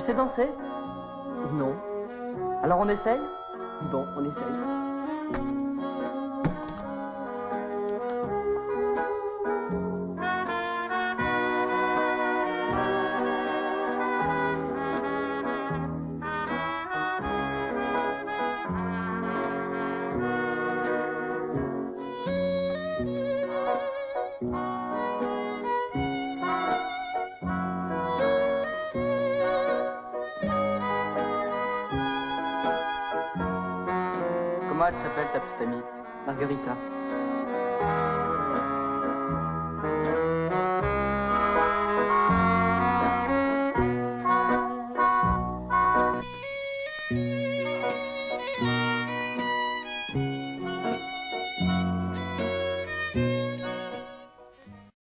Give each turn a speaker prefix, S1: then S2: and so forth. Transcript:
S1: sais danser? Non. Alors on essaye? Bon, on essaye.
S2: Comment elle s'appelle ta petite amie
S1: Margarita.